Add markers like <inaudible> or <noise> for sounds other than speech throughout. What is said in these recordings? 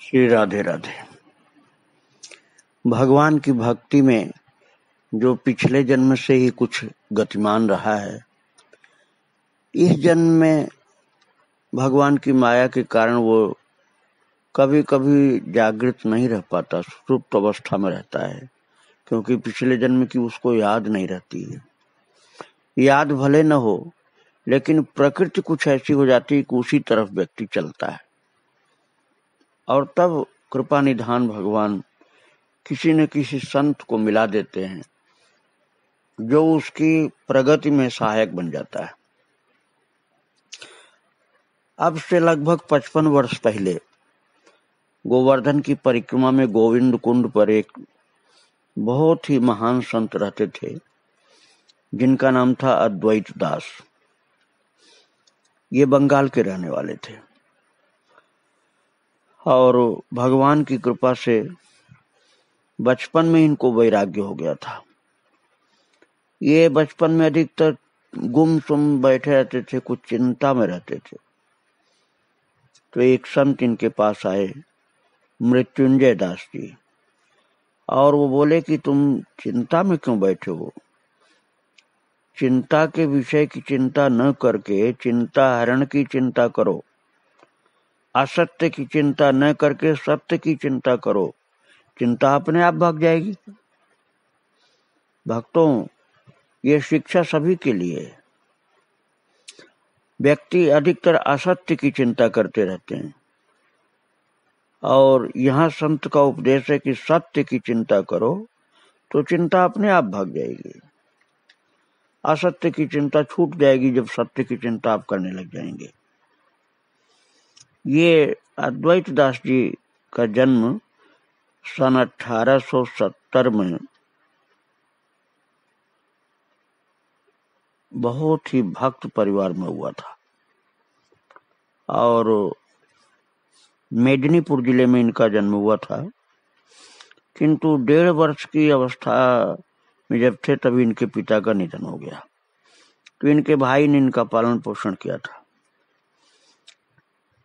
श्री राधे राधे। भगवान की भक्ति में जो पिछले जन्म से ही कुछ गतिमान रहा है, इस जन्म में भगवान की माया के कारण वो कभी कभी जागृत नहीं रह पाता सुप्त अवस्था में रहता है, क्योंकि पिछले जन्म की उसको याद नहीं रहती है। याद भले न हो, लेकिन प्रकृति कुछ ऐसी हो जाती है कि उसी तरफ़ व्यक्ति चलता है। और तब कृपा निधान भगवान किसी न किसी संत को मिला देते हैं, जो उसकी प्रगति में सहायक बन जाता है। अब से लगभग पचपन वर्ष पहले गोवर्धन की परिक्रमा में गोविंद कुंड पर एक बहुत ही महान संत रहते थे, जिनका नाम था अद्वैत दास। ये बंगाल के रहने वाले थे। और भगवान की कृपा से बचपन में इनको वैराग्य हो गया था। ये बचपन में अधिकतर गुम सुम बैठे रहते थे, कुछ चिंता में रहते थे। तो एक संत इनके पास आए, मृत्युंजय दास जी। और वो बोले कि, तुम चिंता में क्यों बैठे हो? चिंता के विषय की चिंता न करके, चिंता हरण की चिंता करो। असत्य की चिंता न करके सत्य की चिंता करो। चिंता अपने आप भाग जाएगी। भक्तों, ये शिक्षा सभी के लिए है। व्यक्ति अधिकतर असत्य की चिंता करते रहते हैं। और यहाँ संत का उपदेश है कि सत्य की चिंता करो तो चिंता अपने आप भाग जाएगी। असत्य की चिंता छूट जाएगी जब सत्य की चिंता आप करने लग जाएँगे। ये अद्वैत दास जी का जन्म सन 1870 में बहुत ही भक्त परिवार में हुआ था। और मेदिनीपुर ज़िले में इनका जन्म हुआ था। किंतु डेढ़ वर्ष की अवस्था में जब थे तभी इनके पिता का निधन हो गया। तो इनके भाई ने इनका पालन पोषण किया था।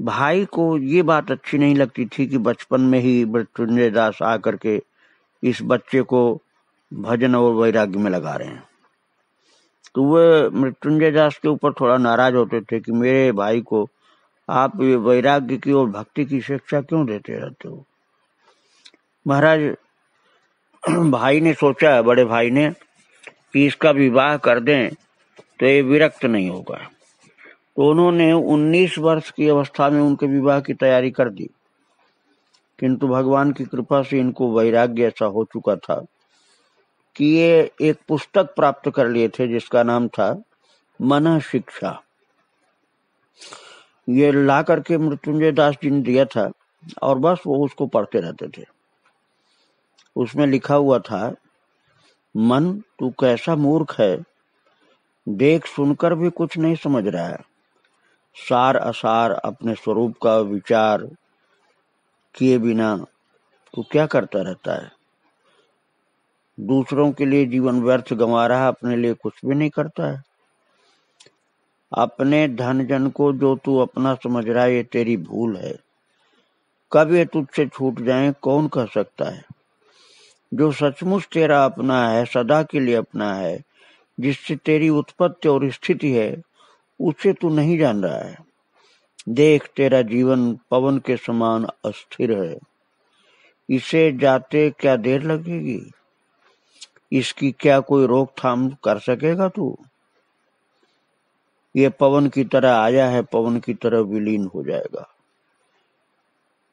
भाई को ये बात अच्छी नहीं लगती थी कि बचपन में ही मृत्युंजय दास आकर के इस बच्चे को भजन और वैराग्य में लगा रहे हैं। तो वह मृत्युंजय दास के ऊपर थोड़ा नाराज़ होते थे कि मेरे भाई को आप ये वैराग्य की और भक्ति की शिक्षा क्यों देते रहते हो? महाराज, <clears throat> भाई ने सोचा, बड़े भाई ने कि इसका विवाह कर दें तो ये विरक्त नहीं होगा। तो उन्होंने 19 वर्ष की अवस्था में उनके विवाह की तैयारी कर दी। किंतु भगवान की कृपा से इनको वैराग्य ऐसा हो चुका था कि ये एक पुस्तक प्राप्त कर लिए थे जिसका नाम था मन शिक्षा। ये ला करके मृत्युंजय दास जी ने दिया था और बस वो उसको पढ़ते रहते थे। उसमें लिखा हुआ था, मन, तू कैसा मूर्ख है? देख सुनकर भी कुछ नहीं समझ रहा है। सार असार अपने स्वरूप का विचार किए बिना तो क्या करता रहता है? दूसरों के लिए जीवन व्यर्थ गंवा रहा, अपने लिए कुछ भी नहीं करता है। अपने धन जन को जो तू अपना समझ रहा है, ये तेरी भूल है। कब ये तुझसे छूट जाए, कौन कह सकता है? जो सचमुच तेरा अपना है, सदा के लिए अपना है, जिससे तेरी उत्पत्ति और स्थिति है उसे तू नहीं जान रहा है। देख, तेरा जीवन पवन के समान अस्थिर है। इसे जाते क्या देर लगेगी? इसकी क्या कोई रोकथाम कर सकेगा तू? ये पवन की तरह आया है, पवन की तरह विलीन हो जाएगा।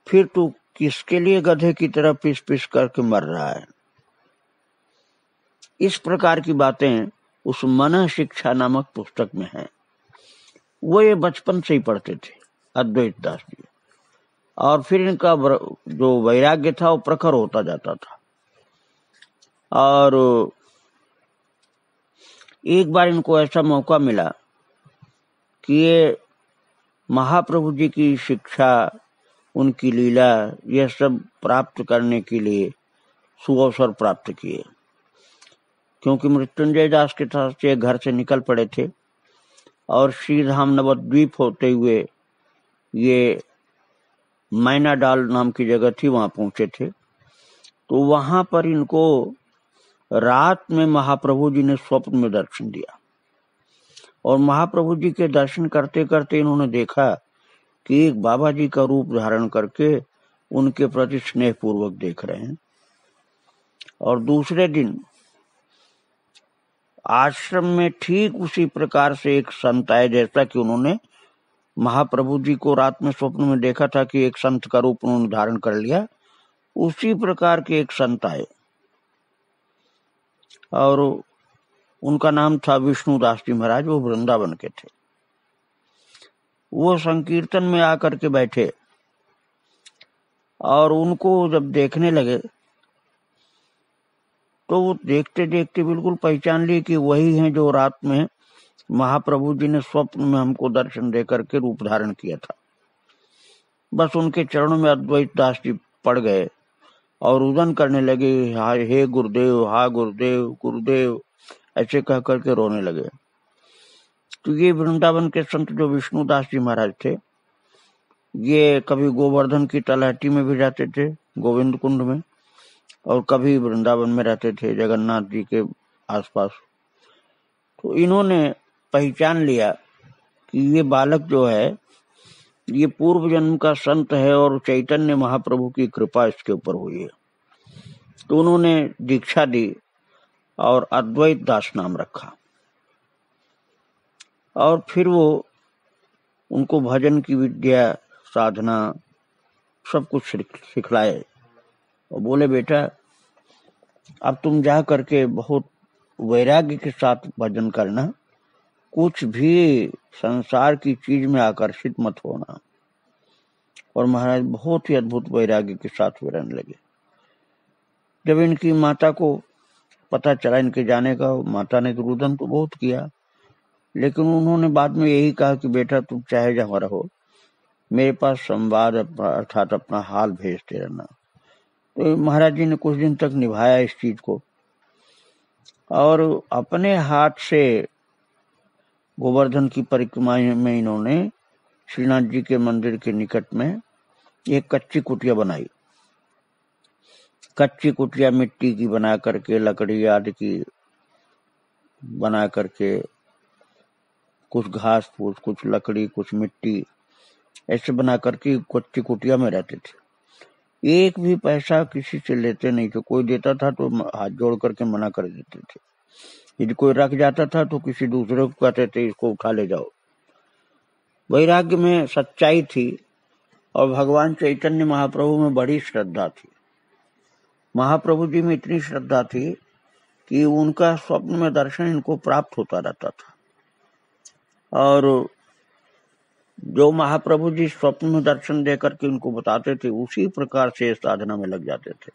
फिर तू किसके लिए गधे की तरह पिस पिस करके मर रहा है? इस प्रकार की बातें उस मन शिक्षा नामक पुस्तक में है। वो ये बचपन से ही पढ़ते थे, अद्वैत दास जी। और फिर इनका जो वैराग्य था, वो प्रखर होता जाता था। और एक बार इनको ऐसा मौका मिला कि ये महाप्रभु जी की शिक्षा, उनकी लीला, यह सब प्राप्त करने के लिए सुअवसर प्राप्त किए। क्योंकि मृत्युंजय दास के तरफ़ से घर से निकल पड़े थे। और श्रीधाम नवद्वीप होते हुए ये मैना डाल नाम की जगह थी, वहाँ पहुँचे थे। तो वहाँ पर इनको रात में महाप्रभु जी ने स्वप्न में दर्शन दिया। और महाप्रभु जी के दर्शन करते करते इन्होंने देखा कि एक बाबा जी का रूप धारण करके उनके प्रति स्नेह पूर्वक देख रहे हैं। और दूसरे दिन आश्रम में ठीक उसी प्रकार से एक संत आए, जैसा कि उन्होंने महाप्रभु जी को रात में स्वप्न में देखा था कि एक संत का रूप उन्होंने धारण कर लिया। उसी प्रकार के एक संत आए। और उनका नाम था विष्णुदास जी महाराज, वो वृंदावन के थे। वो संकीर्तन में आकर के बैठे और उनको जब देखने लगे तो वो देखते देखते बिल्कुल पहचान लिए कि वही हैं जो रात में महाप्रभु जी ने स्वप्न में हमको दर्शन दे करके रूप धारण किया था। बस उनके चरणों में अद्वैत दास जी पड़ गए और रुदन करने लगे हे गुरुदेव, हा गुरुदेव गुरुदेव, ऐसे कह करके रोने लगे। तो ये वृंदावन के संत जो विष्णुदास जी महाराज थे, ये कभी गोवर्धन की तलहटी में भी जाते थे, गोविंद कुंड में। और कभी वृंदावन में रहते थे, जगन्नाथ जी के आसपास। तो इन्होंने पहचान लिया कि ये बालक जो है, ये पूर्व जन्म का संत है और चैतन्य महाप्रभु की कृपा इसके ऊपर हुई है। तो उन्होंने दीक्षा दी और अद्वैत दास नाम रखा। और फिर वो उनको भजन की विद्या, साधना, सब कुछ सिखलाए। और बोले, बेटा, अब तुम जा करके बहुत वैराग्य के साथ भजन करना। कुछ भी संसार की चीज़ में आकर्षित मत होना। और महाराज बहुत ही अद्भुत वैराग्य के साथ वे रहने लगे। जब इनकी माता को पता चला इनके जाने का, माता ने तो रुदन तो बहुत किया। लेकिन उन्होंने बाद में यही कहा कि, बेटा, तुम चाहे जहाँ रहो, मेरे पास संवाद अर्थात अपना हाल भेजते रहना। तो महाराज जी ने कुछ दिन तक निभाया इस चीज़ को। और अपने हाथ से गोवर्धन की परिक्रमा में इन्होंने श्रीनाथ जी के मंदिर के निकट में एक कच्ची कुटिया बनाई। कच्ची कुटिया मिट्टी की बना करके, लकड़ी आदि की बना करके, कुछ घास फूस, कुछ लकड़ी, कुछ मिट्टी, ऐसे बना करके कच्ची कुटिया में रहते थे। एक भी पैसा किसी से लेते नहीं थे। कोई देता था तो हाथ जोड़ करके मना कर देते थे। यदि कोई रख जाता था तो किसी दूसरे को कहते थे, इसको उठा ले जाओ। वैराग्य में सच्चाई थी और भगवान चैतन्य महाप्रभु में बड़ी श्रद्धा थी। महाप्रभु जी में इतनी श्रद्धा थी कि उनका स्वप्न में दर्शन इनको प्राप्त होता रहता था। और जो महाप्रभु जी स्वप्न दर्शन दे करके उनको बताते थे, उसी प्रकार से साधना में लग जाते थे।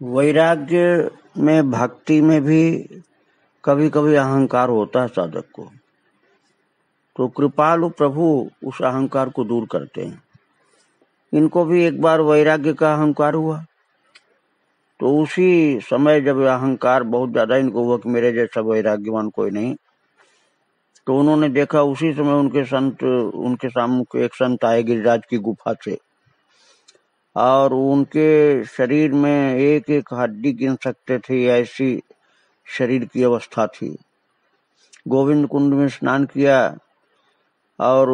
वैराग्य में, भक्ति में भी कभी कभी अहंकार होता है साधक को। तो कृपालु प्रभु उस अहंकार को दूर करते हैं। इनको भी एक बार वैराग्य का अहंकार हुआ। तो उसी समय जब अहंकार बहुत ज़्यादा इनको हुआ कि मेरे जैसा वैराग्यवान कोई नहीं तो उन्होंने देखा उसी समय उनके संत, उनके सामने एक संत आए गिरिराज की गुफा से। और उनके शरीर में एक एक हड्डी गिन सकते थे, ऐसी शरीर की अवस्था थी। गोविंद कुंड में स्नान किया और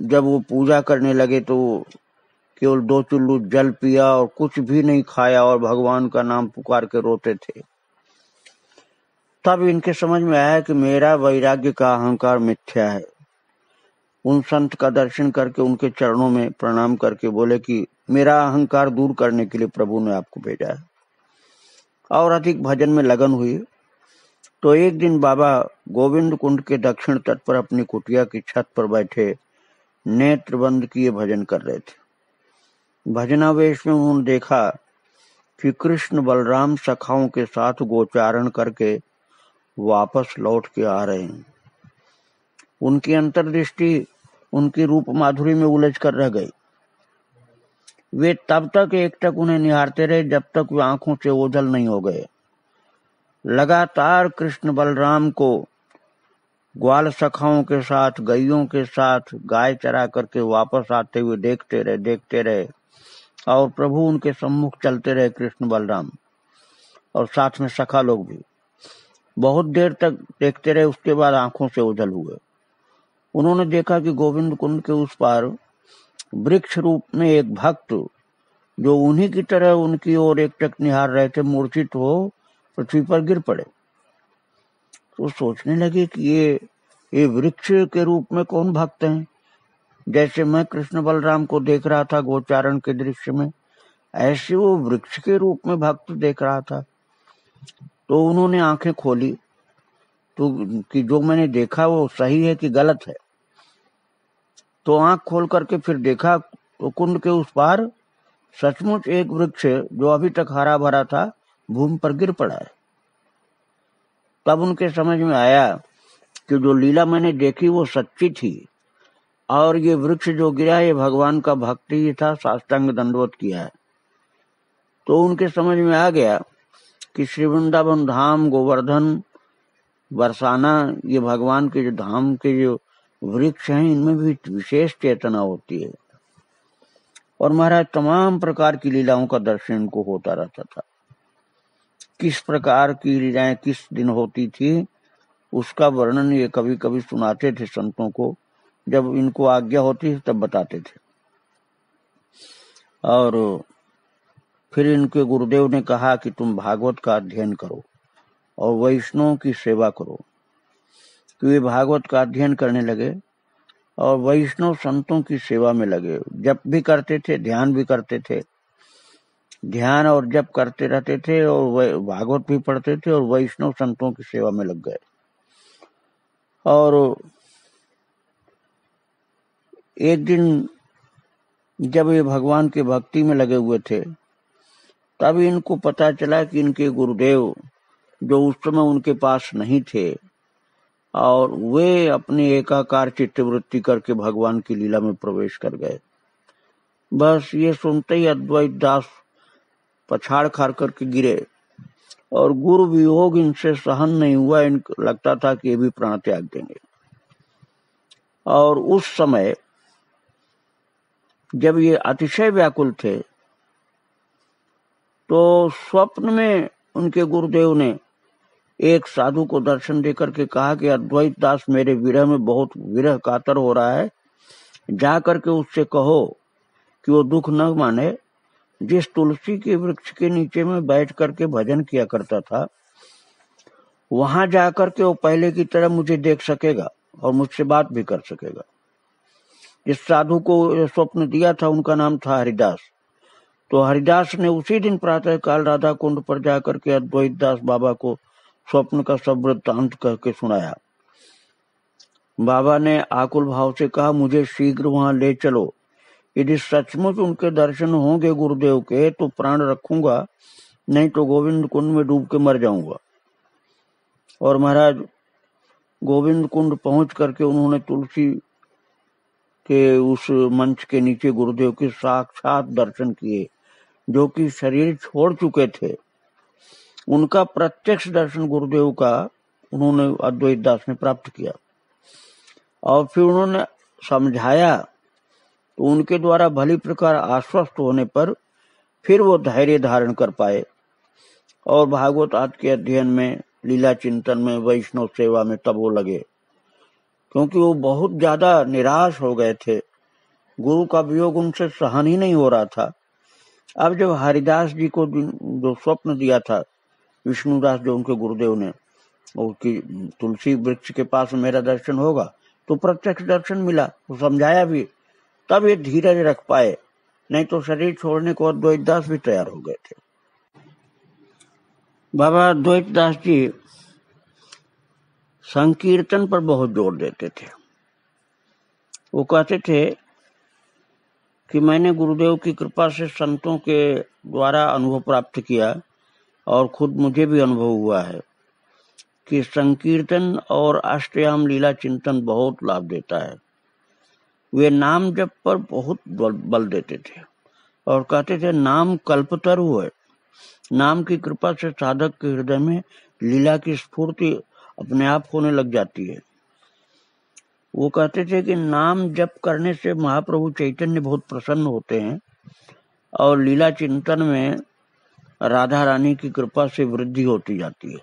जब वो पूजा करने लगे तो केवल दो चुल्लू जल पिया और कुछ भी नहीं खाया और भगवान का नाम पुकार के रोते थे। तब इनके समझ में आया कि मेरा वैराग्य का अहंकार मिथ्या है। उन संत का दर्शन करके उनके चरणों में प्रणाम करके बोले कि मेरा अहंकार दूर करने के लिए प्रभु ने आपको भेजा है। और अधिक भजन में लगन हुई। तो एक दिन बाबा गोविंद कुंड के दक्षिण तट पर अपनी कुटिया की छत पर बैठे नेत्र बंद किए भजन कर रहे थे। भजनावेश में उन्होंने देखा कि कृष्ण बलराम सखाओं के साथ गोचारण करके वापस लौट के आ रहे हैं। उनकी अंतर्दृष्टि उनकी रूप माधुरी में उलझ कर रह गई। वे तब तक एक तक उन्हें निहारते रहे जब तक वे आँखों से ओझल नहीं हो गए। लगातार कृष्ण बलराम को ग्वाल सखाओं के साथ गैयों के साथ, गाय चरा करके वापस आते हुए देखते रहे देखते रहे और प्रभु उनके सम्मुख चलते रहे कृष्ण बलराम और साथ में सखा लोग भी। बहुत देर तक देखते रहे, उसके बाद आँखों से उजल हुए। उन्होंने देखा कि गोविंद कुंड के उस पार वृक्ष रूप में एक भक्त, जो उन्हीं की तरह उनकी ओर एक टक निहार रहे थे, मूर्छित हो पृथ्वी पर गिर पड़े। तो सोचने लगे कि ये ये वृक्ष के रूप में कौन भक्त हैं? जैसे मैं कृष्ण बलराम को देख रहा था गोचारण के दृश्य में, ऐसे वो वृक्ष के रूप में भक्त देख रहा था। तो उन्होंने आँखें खोली। तो कि जो मैंने देखा वो सही है कि गलत है? तो आँख खोल करके फिर देखा तो कुंड के उस पार सचमुच एक वृक्ष जो अभी तक हरा भरा था, भूमि पर गिर पड़ा है। तब उनके समझ में आया कि जो लीला मैंने देखी वो सच्ची थी। और ये वृक्ष जो गिरा, ये भगवान का भक्ति ही था, साष्टांग दंडवत किया है। तो उनके समझ में आ गया कि श्री वृंदावन धाम गोवर्धन, बरसाना, ये भगवान के जो धाम के जो वृक्ष हैं, इनमें भी विशेष चेतना होती है। और महाराज, तमाम प्रकार की लीलाओं का दर्शन इनको होता रहता था। किस प्रकार की लीलाएँ किस दिन होती थी, उसका वर्णन ये कभी कभी सुनाते थे संतों को। जब इनको आज्ञा होती तब बताते थे। और फिर इनके गुरुदेव ने कहा कि तुम भागवत का अध्ययन करो और वैष्णव की सेवा करो। तो वे भागवत का अध्ययन करने लगे और वैष्णव संतों की सेवा में लगे। जप भी करते थे, ध्यान भी करते थे। ध्यान और जप करते रहते थे और भागवत भी पढ़ते थे और वैष्णव संतों की सेवा में लग गए। और एक दिन जब ये भगवान की भक्ति में लगे हुए थे तब इनको पता चला कि इनके गुरुदेव जो उस समय उनके पास नहीं थे और वे अपने एकाकार चित्तवृत्ति करके भगवान की लीला में प्रवेश कर गए। बस ये सुनते ही अद्वैत दास पछाड़ खाड़ करके गिरे और गुरु वियोग इनसे सहन नहीं हुआ। इनको लगता था कि ये भी प्राण त्याग देंगे। और उस समय जब ये अतिशय व्याकुल थे तो स्वप्न में उनके गुरुदेव ने एक साधु को दर्शन देकर के कहा कि अद्वैत दास मेरे विरह में बहुत विरह कातर हो रहा है। जा करके उससे कहो कि वो दुख न माने। जिस तुलसी के वृक्ष के नीचे में बैठ करके भजन किया करता था, वहाँ जाकर के वो पहले की तरह मुझे देख सकेगा और मुझसे बात भी कर सकेगा। जिस साधु को स्वप्न दिया था, उनका नाम था हरिदास। तो हरिदास ने उसी दिन प्रातः काल राधा कुंड पर जाकर के अद्वैत दास बाबा को स्वप्न का सब वृत्तांत करके सुनाया। बाबा ने आकुल भाव से कहा, मुझे शीघ्र वहाँ ले चलो। यदि सचमुच उनके दर्शन होंगे गुरुदेव के तो प्राण रखूँगा, नहीं तो गोविंद कुंड में डूब के मर जाऊँगा। और महाराज, गोविंद कुंड पहुँच करके उन्होंने तुलसी के उस मंच के नीचे गुरुदेव के साक्षात दर्शन किए। जो कि शरीर छोड़ चुके थे, उनका प्रत्यक्ष दर्शन गुरुदेव का उन्होंने अद्वैत दास ने प्राप्त किया। और फिर उन्होंने समझाया तो उनके द्वारा भली प्रकार आश्वस्त होने पर फिर वो धैर्य धारण कर पाए। और भागवत आदि के अध्ययन में, लीला चिंतन में, वैष्णव सेवा में तब वो लगे, क्योंकि वो बहुत ज़्यादा निराश हो गए थे। गुरु का वियोग उनसे सहन ही नहीं हो रहा था। अब जब हरिदास जी को जो स्वप्न दिया था, विष्णुदास जो उनके गुरुदेव ने उसकी तुलसी वृक्ष के पास मेरा दर्शन होगा तो प्रत्यक्ष दर्शन मिला, वो समझाया भी, तब ये धीरज रख पाए, नहीं तो शरीर छोड़ने को अद्वैत दास भी तैयार हो गए थे। बाबा अद्वैत दास जी संकीर्तन पर बहुत ज़ोर देते थे। वो कहते थे कि मैंने गुरुदेव की कृपा से संतों के द्वारा अनुभव प्राप्त किया और खुद मुझे भी अनुभव हुआ है कि संकीर्तन और अष्टयाम लीला चिंतन बहुत लाभ देता है। वे नाम जप पर बहुत बल देते थे और कहते थे, नाम कल्पतरु है। नाम की कृपा से साधक के हृदय में लीला की स्फूर्ति अपने आप होने लग जाती है। वो कहते थे कि नाम जप करने से महाप्रभु चैतन्य बहुत प्रसन्न होते हैं और लीला चिंतन में राधा रानी की कृपा से वृद्धि होती जाती है।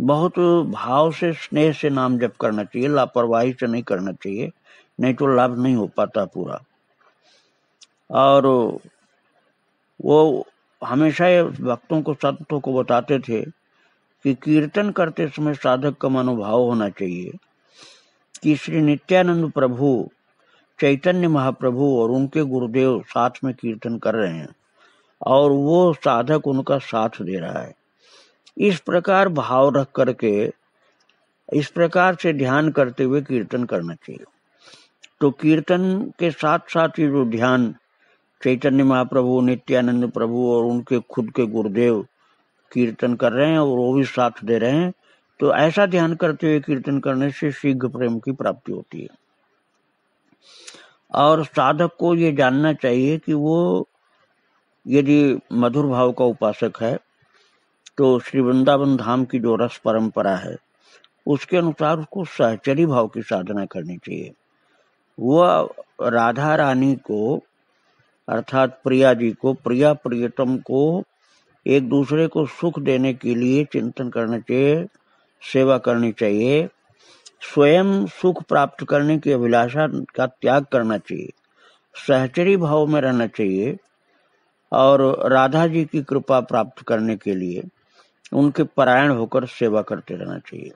बहुत भाव से, स्नेह से नाम जप करना चाहिए, लापरवाही से नहीं करना चाहिए, नहीं तो लाभ नहीं हो पाता पूरा। और वो हमेशा भक्तों को, संतों को बताते थे कि कीर्तन करते समय साधक का मनोभाव होना चाहिए। कि श्री नित्यानंद प्रभु, चैतन्य महाप्रभु और उनके गुरुदेव साथ में कीर्तन कर रहे हैं और वो साधक उनका साथ दे रहा है। इस प्रकार भाव रख करके, इस प्रकार से ध्यान करते हुए कीर्तन करना चाहिए। तो कीर्तन के साथ साथ ही जो ध्यान, चैतन्य महाप्रभु, नित्यानंद प्रभु और उनके खुद के गुरुदेव कीर्तन कर रहे हैं और वो भी साथ दे रहे हैं तो ऐसा ध्यान करते हुए कीर्तन करने से शीघ्र प्रेम की प्राप्ति होती है। और साधक को ये जानना चाहिए कि वो यदि मधुर भाव का उपासक है तो श्री वृंदावन धाम की जो रस परंपरा है, उसके अनुसार उसको सहचरी भाव की साधना करनी चाहिए। वह राधा रानी को, अर्थात प्रिया जी को, प्रिया प्रियतम को एक दूसरे को सुख देने के लिए चिंतन करना चाहिए। सेवा करनी चाहिए। स्वयं सुख प्राप्त करने की अभिलाषा का त्याग करना चाहिए। सहचरी भाव में रहना चाहिए और राधा जी की कृपा प्राप्त करने के लिए उनके परायण होकर सेवा करते रहना चाहिए।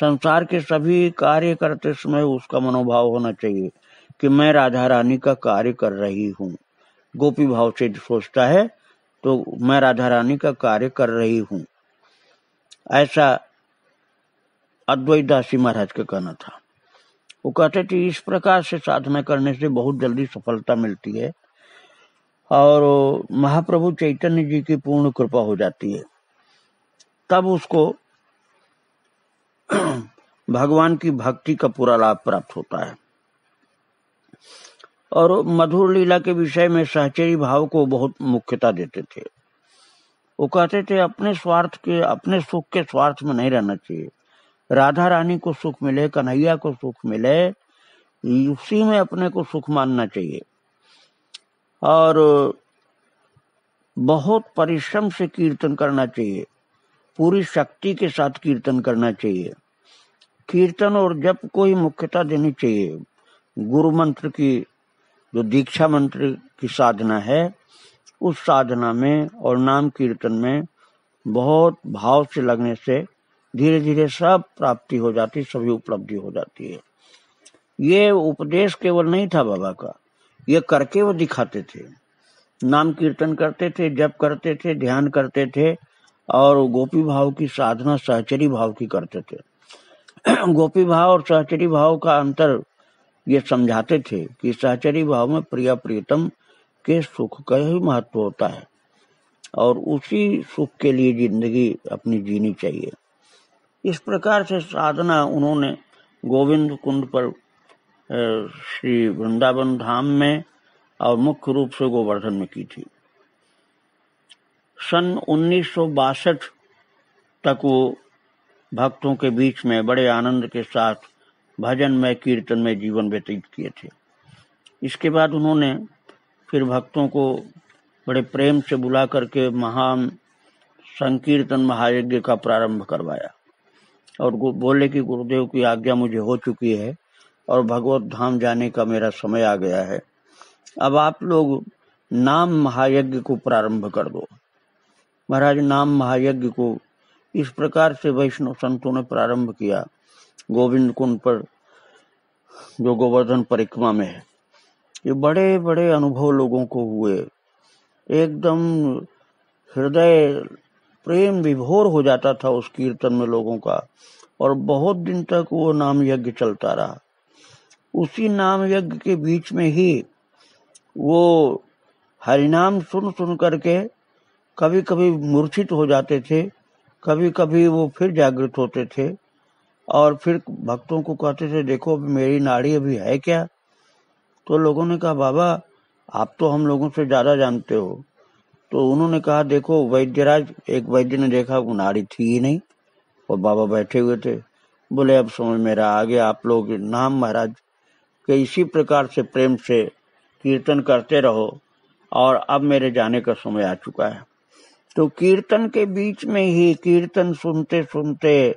संसार के सभी कार्य करते समय उसका मनोभाव होना चाहिए कि मैं राधा रानी का कार्य कर रही हूँ। गोपी भाव से सोचता है तो मैं राधा रानी का कार्य कर रही हूँ। ऐसा अद्वैत दासी महाराज का कहना था। वो कहते थे, इस प्रकार से साधना करने से बहुत जल्दी सफलता मिलती है और महाप्रभु चैतन्य जी की पूर्ण कृपा हो जाती है। तब उसको <clears throat> भगवान की भक्ति का पूरा लाभ प्राप्त होता है। और मधुर लीला के विषय में सहचरी भाव को बहुत मुख्यता देते थे। वो कहते थे, अपने स्वार्थ के, अपने सुख के स्वार्थ में नहीं रहना चाहिए। राधा रानी को सुख मिले, कन्हैया को सुख मिले, उसी में अपने को सुख मानना चाहिए। और बहुत परिश्रम से कीर्तन करना चाहिए, पूरी शक्ति के साथ कीर्तन करना चाहिए। कीर्तन और जप को ही मुख्यता देनी चाहिए। गुरु मंत्र की, जो दीक्षा मंत्र की साधना है, उस साधना में और नाम कीर्तन में बहुत भाव से लगने से धीरे धीरे सब प्राप्ति हो जाती, सभी उपलब्धि हो जाती है। ये उपदेश केवल नहीं था बाबा का, ये करके वो दिखाते थे। नाम कीर्तन करते थे, जप करते थे, ध्यान करते थे और गोपी भाव की साधना, सहचरी भाव की करते थे। <clears throat> गोपी भाव और सहचरी भाव का अंतर ये समझाते थे कि सहचरी भाव में प्रिया प्रियतम के सुख का ही महत्व होता है और उसी सुख के लिए ज़िंदगी अपनी जीनी चाहिए। इस प्रकार से साधना उन्होंने गोविंद कुंड पर श्री वृंदावन धाम में और मुख्य रूप से गोवर्धन में की थी। सन उन्नीस सौ बासठ तक वो भक्तों के बीच में बड़े आनंद के साथ भजन में, कीर्तन में जीवन व्यतीत किए थे। इसके बाद उन्होंने फिर भक्तों को बड़े प्रेम से बुला करके महान संकीर्तन महायज्ञ का प्रारंभ करवाया। और बोले कि गुरुदेव की आज्ञा मुझे हो चुकी है और भगवत धाम जाने का मेरा समय आ गया है। अब आप लोग नाम महायज्ञ को प्रारंभ कर दो। महाराज, नाम महायज्ञ को इस प्रकार से वैष्णव संतों ने प्रारंभ किया। गोविंद कुंड पर, जो गोवर्धन परिक्रमा में है। ये बड़े बड़े अनुभव लोगों को हुए। एकदम हृदय प्रेम विभोर हो जाता था उस कीर्तन में लोगों का, और बहुत दिन तक वो नाम यज्ञ चलता रहा। उसी नाम यज्ञ के बीच में ही वो हरिनाम सुन सुन करके कभी कभी मूर्छित हो जाते थे कभी कभी वो फिर जागृत होते थे, और फिर भक्तों को कहते थे, देखो, अभी मेरी नाड़ी अभी है क्या? तो लोगों ने कहा, बाबा, आप तो हम लोगों से ज़्यादा जानते हो। तो उन्होंने कहा, देखो, वैद्यराज, एक वैद्य ने देखा नाड़ी थी ही नहीं, और बाबा बैठे हुए थे। बोले, अब समझ मेरा आ गया आप लोग नाम महाराज, के इसी प्रकार से प्रेम से कीर्तन करते रहो, और अब मेरे जाने का समय आ चुका है। तो कीर्तन के बीच में ही कीर्तन सुनते सुनते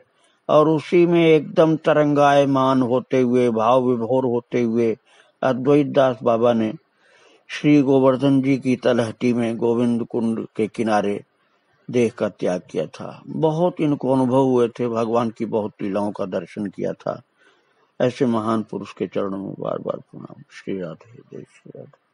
और उसी में एकदम तरंगायमान होते हुए, भाव विभोर होते हुए, अद्वैत दास बाबा ने श्री गोवर्धन जी की तलहटी में गोविंद कुंड के किनारे देह का त्याग किया था। बहुत इनको अनुभव हुए थे, भगवान की बहुत लीलाओं का दर्शन किया था। ऐसे महान पुरुष के चरणों में बार बार प्रणाम। श्री राधे, जय श्री राधे।